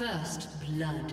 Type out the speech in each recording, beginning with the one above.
First blood.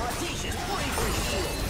Audacious 43 shield.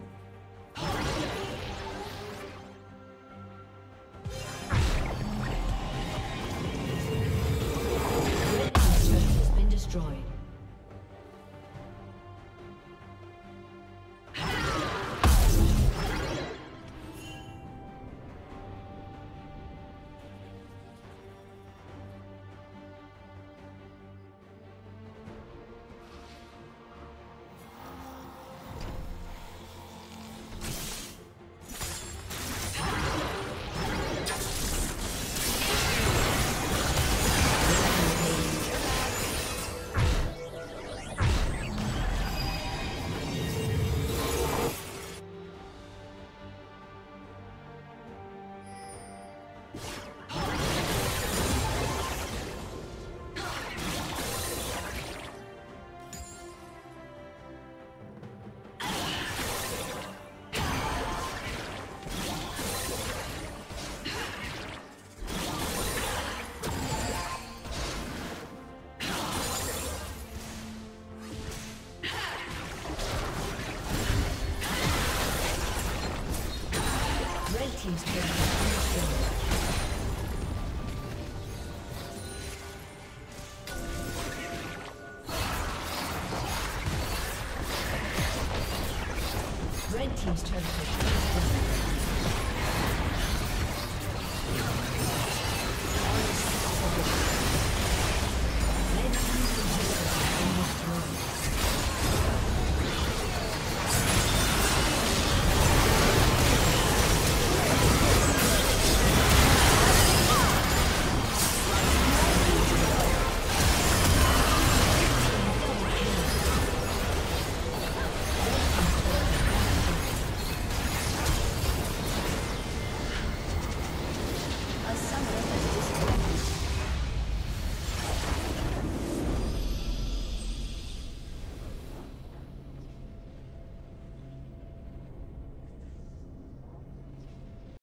Red team's turret has been.